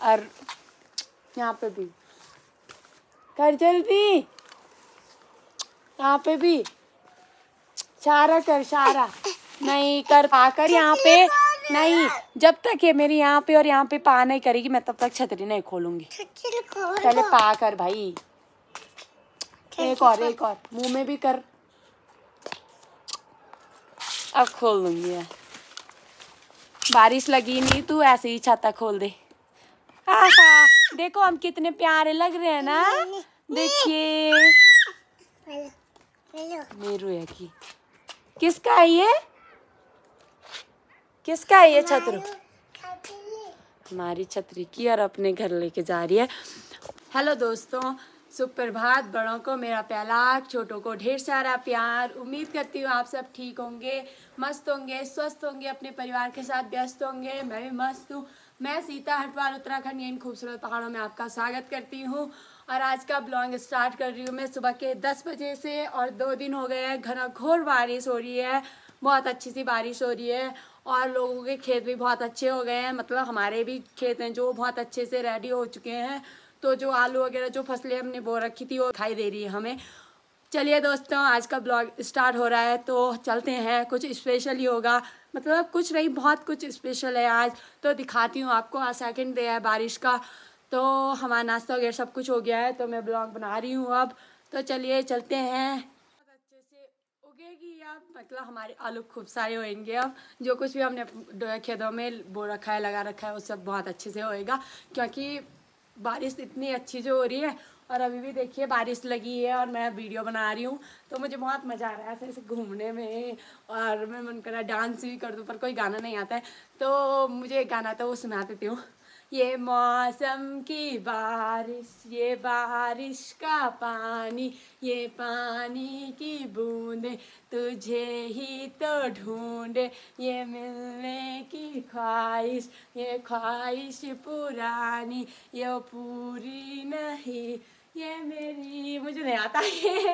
और यहाँ पे भी। कर जल्दी। यहाँ पे भी। सारा कर सारा नहीं कर पाकर यहाँ पे। नहीं जब तक ये मेरी यहाँ पे और यहाँ पे पा नहीं करेगी मैं तब तक छतरी नहीं खोलूँगी। पहले पा कर भाई। एक और एक और। मुँह में भी कर। अब खोल दूँगी बारिश लगी नहीं तू ऐसे ही छाता खोल दे। आहा देखो हम कितने प्यारे लग रहे हैं ना। देखिए। मेरू है की। किसका है ये? किसका है ये छतरू? हमारी छतरी की और अपने घर लेके जा रही है। हेलो दोस्तों सुप्रभात, बड़ों को मेरा पहला छोटों को ढेर सारा प्यार। उम्मीद करती हूँ आप सब ठीक होंगे, मस्त होंगे, स्वस्थ होंगे, अपने परिवार के साथ व्यस्त होंगे। मैं भी मस्त हूँ। मैं सीता हटवार उत्तराखंड इन खूबसूरत पहाड़ों में आपका स्वागत करती हूँ। और आज का ब्लॉग स्टार्ट कर रही हूँ मैं सुबह के दस बजे से और दो दिन हो गए हैं, घना घोर बारिश हो रही है, बहुत अच्छी सी बारिश हो रही है। और लोगों के खेत भी बहुत अच्छे हो गए हैं मतलब हमारे भी खेत हैं जो बहुत अच्छे से रेडी हो चुके हैं। तो जो आलू वगैरह, जो फ़सलें हमने बो रखी थी, वो दिखाई दे रही है हमें। चलिए दोस्तों, आज का ब्लॉग स्टार्ट हो रहा है तो चलते हैं। कुछ स्पेशल ही होगा। मतलब कुछ नहीं, बहुत कुछ स्पेशल है आज। तो दिखाती हूँ आपको, आज सेकेंड डे है बारिश का। तो हमारा नाश्ता वगैरह सब कुछ हो गया है तो मैं ब्लॉग बना रही हूँ अब। तो चलिए चलते हैं। अच्छे से उगेगी अब। मतलब हमारे आलू खूब सारे होएँगे अब। जो कुछ भी हमने खेतों में बो रखा है, लगा रखा है, वो सब बहुत अच्छे से होएगा। क्योंकि बारिश इतनी अच्छी जो हो रही है और अभी भी देखिए बारिश लगी है और मैं वीडियो बना रही हूँ तो मुझे बहुत मज़ा आ रहा है ऐसे ऐसे घूमने में और मैं मन कर रहा डांस भी कर दूँ, पर कोई गाना नहीं आता है तो मुझे एक गाना तो वो सुना देती हूँ। ये मौसम की बारिश, ये बारिश का पानी, ये पानी की बूंदे तुझे ही तो ढूंढे। ये मिलने की ख्वाहिश, ये ख्वाहिश पुरानी, ये पूरी नहीं, ये मेरी, मुझे नहीं आता ये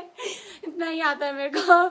इतना ही आता है मेरे को।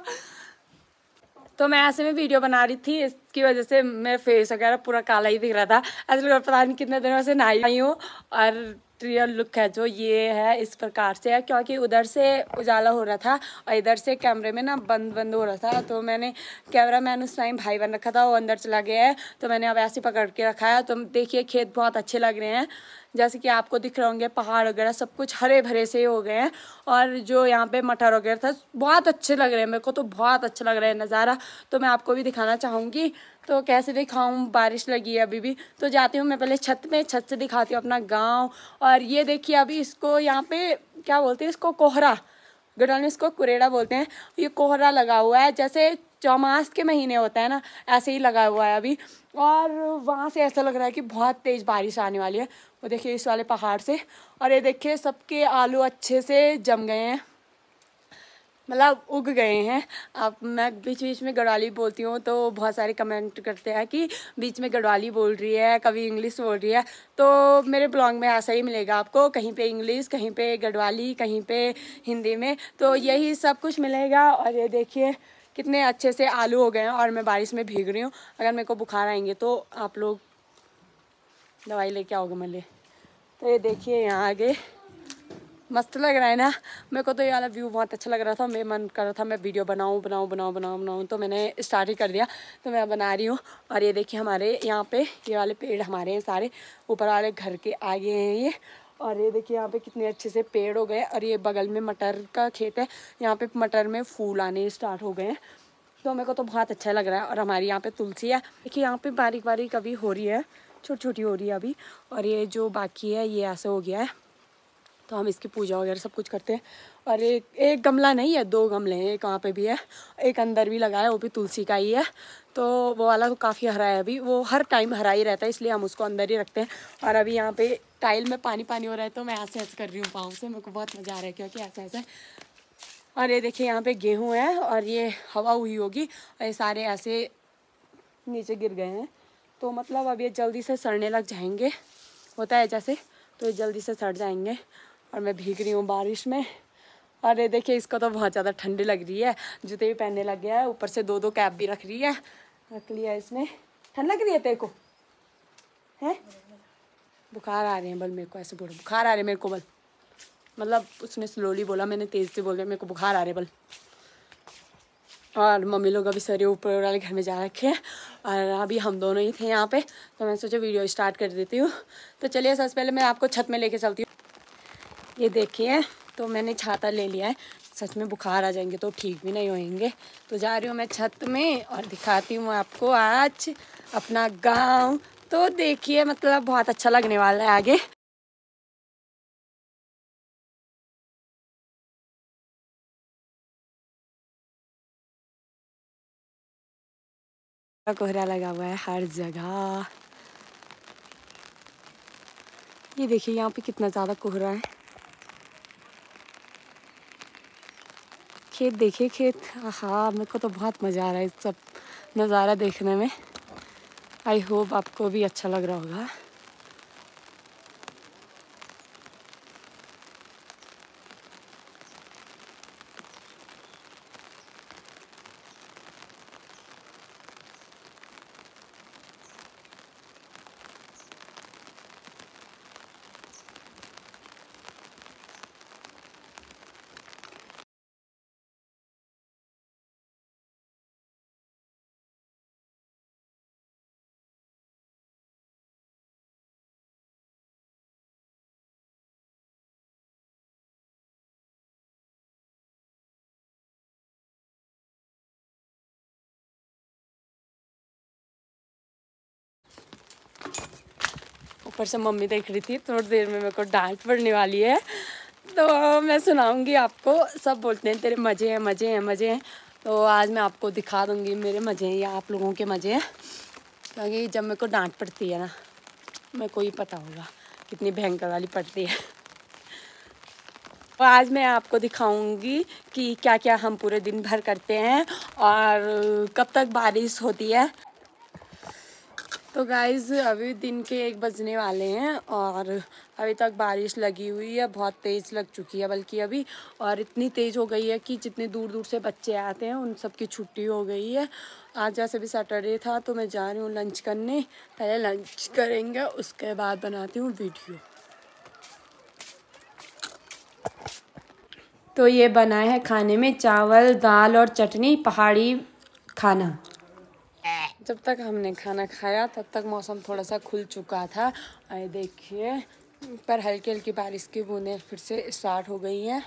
तो मैं ऐसे में वीडियो बना रही थी, इसकी वजह से मेरा फेस वगैरह पूरा काला ही दिख रहा था। ऐसे पता नहीं कितने दिनों से नहाई आई हूँ और रियल लुक है जो ये है इस प्रकार से है, क्योंकि उधर से उजाला हो रहा था और इधर से कैमरे में ना बंद बंद हो रहा था। तो मैंने कैमरा मैन उस टाइम भाई बन रखा था, वो अंदर चला गया है। तो मैंने अब ऐसे पकड़ के रखा है। तो देखिए, खेत बहुत अच्छे लग रहे हैं। जैसे कि आपको दिख रहे होंगे पहाड़ वगैरह, सब कुछ हरे भरे से हो गए हैं। और जो यहाँ पे मटर वगैरह था, बहुत अच्छे लग रहे हैं मेरे को तो बहुत अच्छा लग रहा है नज़ारा। तो मैं आपको भी दिखाना चाहूँगी। तो कैसे दिखाऊँ? बारिश लगी है अभी भी। तो जाती हूँ मैं पहले छत में, छत से दिखाती हूँ अपना गाँव। और ये देखिए अभी इसको यहाँ पे, क्या बोलते हैं इसको? कोहरा। गढ़वाल में इसको कुरेड़ा बोलते हैं। ये कोहरा लगा हुआ है। जैसे चौमास के महीने होता है ना, ऐसे ही लगा हुआ है अभी। और वहाँ से ऐसा लग रहा है कि बहुत तेज़ बारिश आने वाली है। वो देखिए इस वाले पहाड़ से। और ये देखिए सबके आलू अच्छे से जम गए हैं। मतलब उग गए हैं। अब मैं बीच बीच में गढ़वाली बोलती हूँ तो बहुत सारे कमेंट करते हैं कि बीच में गढ़वाली बोल रही है, कभी इंग्लिश बोल रही है। तो मेरे ब्लॉग में ऐसा ही मिलेगा आपको। कहीं पे इंग्लिश कहीं पे गढ़वाली, कहीं पे हिंदी में। तो यही सब कुछ मिलेगा। और ये देखिए कितने अच्छे से आलू हो गए हैं और मैं बारिश में भीग रही हूँ। अगर मेरे को बुखार आएँगे तो आप लोग दवाई लेके आओगे मैं ले तो ये देखिए यहाँ आगे। मस्त लग रहा है ना? मेरे को तो ये वाला व्यू बहुत अच्छा लग रहा था। मेरा मन कर रहा था मैं वीडियो बनाऊँ बनाऊँ बनाऊँ बनाऊँ बनाऊँ। तो मैंने स्टार्ट ही कर दिया। तो मैं बना रही हूँ। और ये देखिए हमारे यहाँ पे ये वाले पेड़ हमारे हैं सारे। ऊपर वाले घर के आगे हैं ये। और ये देखिए यहाँ पे कितने अच्छे से पेड़ हो गए और ये बगल में मटर का खेत है। यहाँ पे मटर में फूल आने स्टार्ट हो गए हैं। तो मेरे को तो बहुत अच्छा लग रहा है और हमारी यहाँ पे तुलसी है। देखिए यहाँ पे बारीक बारीक अभी हो रही है। छोटी छोटी हो रही है अभी। और ये जो बाकी है, ये ऐसे हो गया है। तो हम इसकी पूजा वगैरह सब कुछ करते हैं। और एक एक गमला नहीं है, दो गमले हैं। एक वहाँ पे भी है। एक अंदर भी लगा है, वो भी तुलसी का ही है। तो वो वाला तो काफ़ी हरा है अभी। वो हर टाइम हरा ही रहता है, इसलिए हम उसको अंदर ही रखते हैं। और अभी यहाँ पे टाइल में पानी पानी हो रहा है तो मैं ऐसे ऐसे कर रही हूँ पाँव से। मेरे को बहुत मज़ा आ रहा है क्योंकि ऐसे ऐसे। और ये देखिए यहाँ पे गेहूँ है और ये हवा हुई होगी और ये सारे ऐसे नीचे गिर गए हैं। तो मतलब अब ये जल्दी से सड़ने लग जाएँगे। होता है जैसे तो ये जल्दी से सड़ जाएँगे। और मैं भीग रही हूँ बारिश में। और ये देखिए इसको तो बहुत ज़्यादा ठंडी लग रही है। जूते भी पहनने लग गया है। ऊपर से दो दो कैप भी रख रही है। रख लिया इसने। ठंड लग रही है तेरे को? है? बुखार आ रहे हैं, बल मेरे को ऐसे बोलो, बुखार आ रहे हैं मेरे को, बल। मतलब उसने स्लोली बोला, मैंने तेज़ से बोल दिया मेरे को बुखार आ रहे बल। और मम्मी लोग अभी सरे ऊपर वाले घर में जा रखे हैं, और अभी हम दोनों ही थे यहाँ पे तो मैं सोचा वीडियो स्टार्ट कर देती हूँ। तो चलिए, सबसे पहले मैं आपको छत में लेके चलती हूँ। ये देखिए तो मैंने छाता ले लिया है। सच में बुखार आ जाएँगे तो ठीक भी नहीं होएँगे। तो जा रही हूँ मैं छत में, और दिखाती हूँ आपको आज अपना गाँव तो देखिए मतलब बहुत अच्छा लगने वाला है आगे। कोहरा लगा हुआ है हर जगह। ये देखिए, यहाँ पे कितना ज़्यादा कोहरा है। खेत देखिए, खेत। हाँ मेरे को तो बहुत मज़ा आ रहा है सब नज़ारा देखने में। आई होप आपको भी अच्छा लग रहा होगा। ऊपर से मम्मी देख रही थी, थोड़ी देर में मेरे को डांट पड़ने वाली है। तो मैं सुनाऊँगी आपको, सब बोलते हैं, तेरे मज़े हैं मज़े हैं मज़े हैं। तो आज मैं आपको दिखा दूँगी मेरे मज़े हैं या आप लोगों के मज़े हैं। क्योंकि जब मेरे को डांट पड़ती है ना, मेरे को ही पता होगा कितनी भयंकर वाली पड़ती है। तो आज मैं आपको दिखाऊँगी कि क्या क्या हम पूरे दिन भर करते हैं और कब तक बारिश होती है। तो गाइज़ अभी दिन के एक बजने वाले हैं और अभी तक बारिश लगी हुई है, बहुत तेज़ लग चुकी है बल्कि अभी और इतनी तेज़ हो गई है कि जितने दूर दूर से बच्चे आते हैं, उन सब की छुट्टी हो गई है। आज जैसे भी सैटरडे था तो मैं जा रही हूँ लंच करने। पहले लंच करेंगे, उसके बाद बनाती हूँ वीडियो तो ये बना है खाने में, चावल, दाल और चटनी, पहाड़ी खाना। जब तक हमने खाना खाया, तब तक मौसम थोड़ा सा खुल चुका था। और देखिए, पर हल्की हल्की बारिश की बूंदें फिर से स्टार्ट हो गई हैं।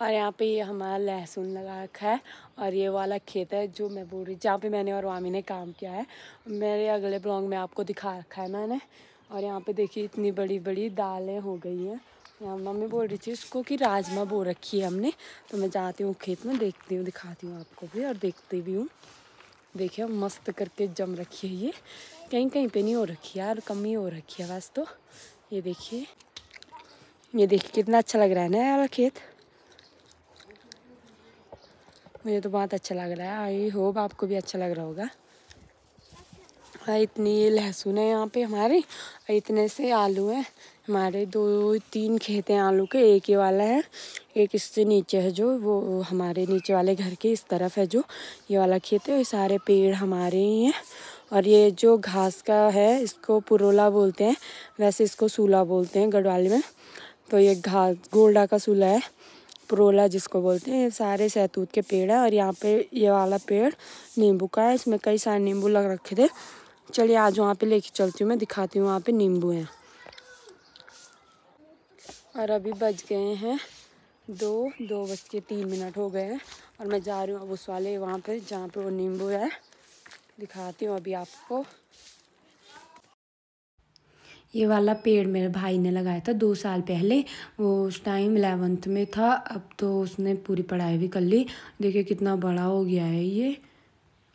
और यहाँ पे ये हमारा लहसुन लगा रखा है और ये वाला खेत है जो मैं बोल रही, जहाँ पे मैंने और वामी ने काम किया है। मेरे अगले ब्लॉग में आपको दिखा रखा है मैंने। और यहाँ पे देखिए इतनी बड़ी बड़ी दालें हो गई हैं। यहाँ मम्मी बोल रही थी उसको कि राजमा बो रखी है हमने। तो मैं जाती हूँ खेत में, देखती हूँ, दिखाती हूँ आपको भी और देखती भी हूँ। देखिए मस्त करके जम रखी है ये। कहीं कहीं पे नहीं हो रखी यार, कमी हो रखी है बस तो। ये देखिए ये देखिए कितना अच्छा लग रहा है ना यार खेत। मुझे तो बहुत अच्छा लग रहा है। आई होप आपको भी अच्छा लग रहा होगा। इतनी लहसुन है यहाँ पे हमारे, इतने से आलू हैं। हमारे दो, तीन खेत हैं आलू के, एक ही वाला है, एक इससे नीचे है जो, वो हमारे नीचे वाले घर के इस तरफ़ है जो, ये वाला खेत है, ये सारे पेड़ हमारे ही हैं। और ये जो घास का है, इसको पुरोला बोलते हैं, वैसे इसको सूला बोलते हैं गढ़वाली में। तो ये घास, गोल्डा का सूला है, पुरोला जिसको बोलते हैं, ये सारे सैतूत के पेड़ है और यहाँ पे ये वाला पेड़ नींबू का है, इसमें कई सारे नींबू लग रखे थे। चलिए आज वहाँ पे लेके चलती हूँ, मैं दिखाती हूँ वहाँ पे नींबू हैं। और अभी बज गए हैं दो दो बज के तीन मिनट हो गए हैं और मैं जा रही हूँ अब उस वाले वहाँ पे जहाँ पे वो नींबू है। दिखाती हूँ अभी आपको। ये वाला पेड़ मेरे भाई ने लगाया था दो साल पहले। वो उस टाइम एलेवंथ में था, अब तो उसने पूरी पढ़ाई भी कर ली। देखिए कितना बड़ा हो गया है ये।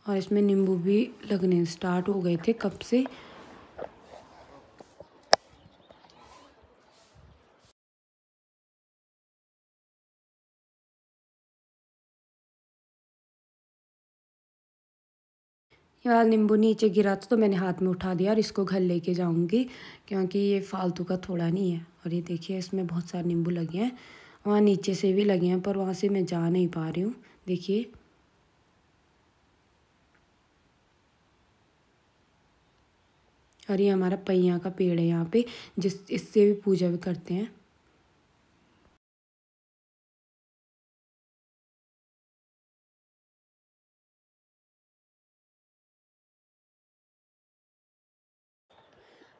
और इसमें नींबू भी लगने स्टार्ट हो गए थे कब से? यार नींबू नीचे गिरा था तो मैंने हाथ में उठा दिया और इसको घर लेके जाऊँगी, क्योंकि ये फालतू का थोड़ा नहीं है। और ये देखिए, इसमें बहुत सारे नींबू लगे हैं। वहाँ नीचे से भी लगे हैं, पर वहाँ से मैं जा नहीं पा रही हूँ। देखिए। और ये हमारा पहिया का पेड़ है यहाँ पे, जिस, इससे भी पूजा भी करते हैं।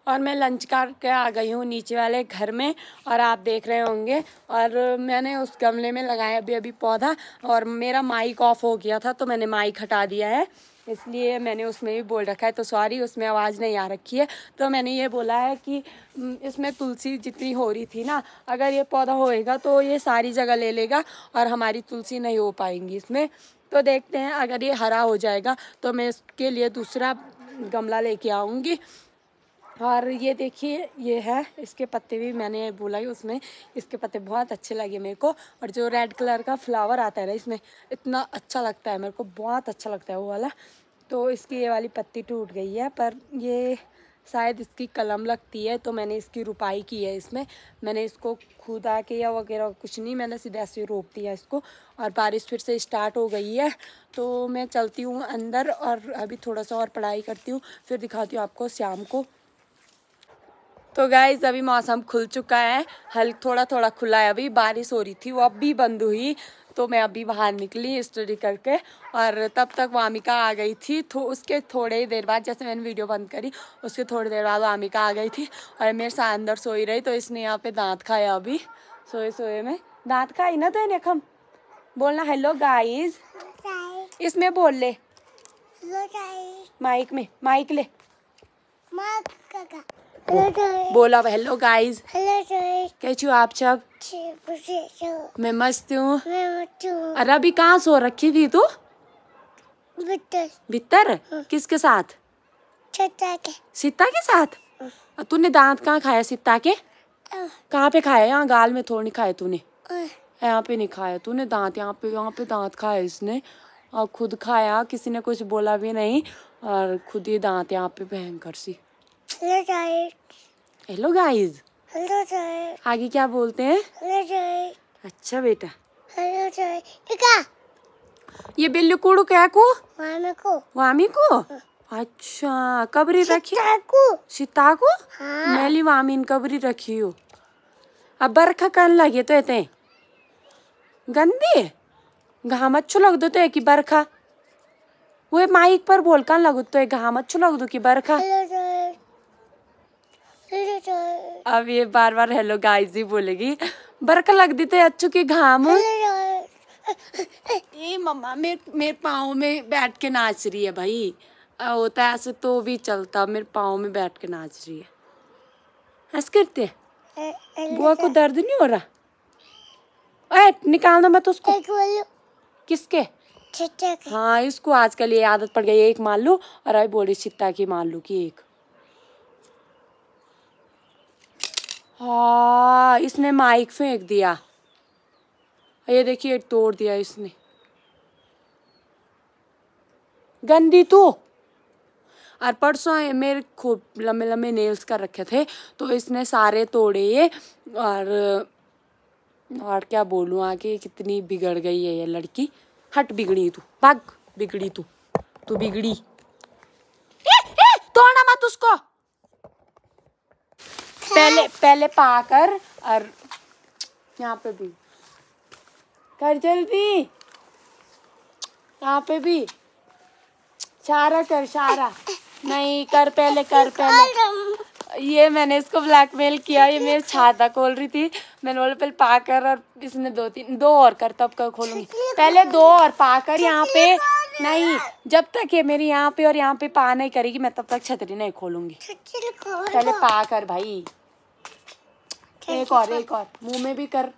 और मैं लंच करके आ गई हूँ नीचे वाले घर में और आप देख रहे होंगे। और मैंने उस गमले में लगाया अभी अभी पौधा और मेरा माइक ऑफ़ हो गया था तो मैंने माइक हटा दिया है। इसलिए मैंने उसमें भी बोल रखा है। तो सॉरी उसमें आवाज़ नहीं आ रखी है। तो मैंने ये बोला है कि इसमें तुलसी जितनी हो रही थी ना, अगर ये पौधा होएगा तो ये सारी जगह ले लेगा और हमारी तुलसी नहीं हो पाएँगी इसमें। तो देखते हैं, अगर ये हरा हो जाएगा तो मैं इसके लिए दूसरा गमला लेके आऊँगी। और ये देखिए, ये है, इसके पत्ते भी मैंने बोला ही उसमें, इसके पत्ते बहुत अच्छे लगे मेरे को और जो रेड कलर का फ्लावर आता है ना इसमें, इतना अच्छा लगता है मेरे को, बहुत अच्छा लगता है वो वाला। तो इसकी ये वाली पत्ती टूट गई है, पर ये शायद इसकी कलम लगती है तो मैंने इसकी रुपाई की है इसमें। मैंने इसको खुदा के या वगैरह कुछ नहीं, मैंने सीधे ऐसे रोप दिया इसको और बारिश फिर से स्टार्ट हो गई है। तो मैं चलती हूँ अंदर और अभी थोड़ा सा और पढ़ाई करती हूँ, फिर दिखाती हूँ आपको शाम को। तो गाइज़ अभी मौसम खुल चुका है। हल थोड़ा थोड़ा खुला है अभी। बारिश हो रही थी वो अभी बंद हुई। तो मैं अभी बाहर निकली स्टडी करके और तब तक वामिका आ गई थी। तो उसके थोड़े ही देर बाद जैसे मैंने वीडियो बंद करी उसके थोड़ी देर बाद वामिका आ गई थी और मेरे साथ अंदर सोई रही। तो इसने यहाँ पे दांत खाया अभी सोए सोए में। दांत खाई ना तो इन्हें खम बोलना हेलो गाइज़ इसमें बोल ले। माइक में माइक ले। बोला हेलो गाइस कैसे हो आप सब? मैं मस्त हूँ। अरे अभी कहाँ सो रखी थी तू? भीतर किसके साथ? सीता के। साथ? तूने दांत कहाँ खाया सीता के? कहाँ पे खाया? यहाँ गाल में थोड़ी खाए तूने। यहाँ पे नहीं खाया तूने दांत। यहाँ पे यहाँ पे दांत खाया इसने। और खुद खाया किसी ने कुछ बोला भी नहीं। और खुद ही दांत यहाँ पे भयंकर सी। Hello guys hello guys hello guys आगे क्या बोलते हैं? हेलो गाइस अच्छा बेटा। हेलो गाइस इका ये बिल्लू कुड़ू क्या को? मामा को. वामी को? अच्छा कबरी रखी? ताकू सीता को हाँ मैली वामीन कबरी रखी हो? अब बरखा कन लगे तो एते गंदी? घाम अच्छो लग दो तो है कि बरखा? वो माइक पर बोल कन लगो तो है घाम अच्छो लग दो कि Barkha hello guys hello guys अब ये बार बार हेलो गाइस ही बोलेगी। बरखा लग दी थे अच्छू की घाम। ए मम्मा मेरे मेरे पाँव में बैठ के नाच रही है भाई। होता है ऐसे तो भी चलता मेरे पाँव में बैठ के नाच रही है। ऐसे करते बुआ को दर्द नहीं हो रहा? ए निकालना मत उसको। किसके? हाँ इसको आजकल ये आदत पड़ गई एक मान लो और अभी बोली सीता की मान लो की एक। हाँ इसने माइक फेंक दिया। ये देखिए तोड़ दिया इसने। गंदी तू। और परसों मेरे खूब लंबे लंबे नेल्स कर रखे थे तो इसने सारे तोड़े ये, और और क्या बोलूँ आगे, कितनी बिगड़ गई है ये लड़की। हट, बिगड़ी तू, भाग, बिगड़ी तू तू बिगड़ी। तोड़ना मत उसको। पहले पहले पाकर और यहाँ पे भी। कर जल्दी। यहाँ पे भी। सारा कर सारा नहीं कर पहले कर पहले। ये मैंने इसको ब्लैकमेल किया ये मेरी छाता खोल रही थी। मैंने बोला पहले पाकर और इसने दो तीन दो और कर तब कर खोलूँगी। पहले दो और पाकर यहाँ पे नहीं जब तक ये मेरी यहाँ पे और यहाँ पे पा नहीं करेगी मैं तब तक छतरी नहीं खोलूँगी। पहले पा कर भाई। एक और एक और। मुँह में भी कर।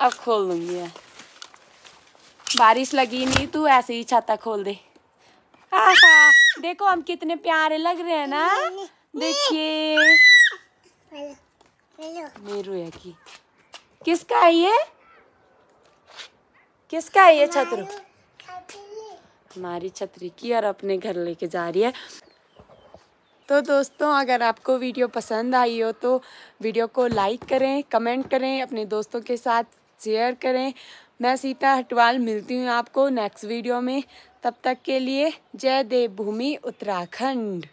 अब खोल दूँगी मैं। बारिश लगी नहीं तू ऐसे ही छाता खोल दे। आहा देखो हम कितने प्यारे लग रहे हैं ना। देखिए। मेरू है की। किसका है ये? किसका है ये छत्र। हमारी छतरी की और अपने घर लेके जा रही है। तो दोस्तों, अगर आपको वीडियो पसंद आई हो तो वीडियो को लाइक करें, कमेंट करें, अपने दोस्तों के साथ शेयर करें। मैं सीता हटवाल मिलती हूँ आपको नेक्स्ट वीडियो में। तब तक के लिए जय देव भूमि उत्तराखंड।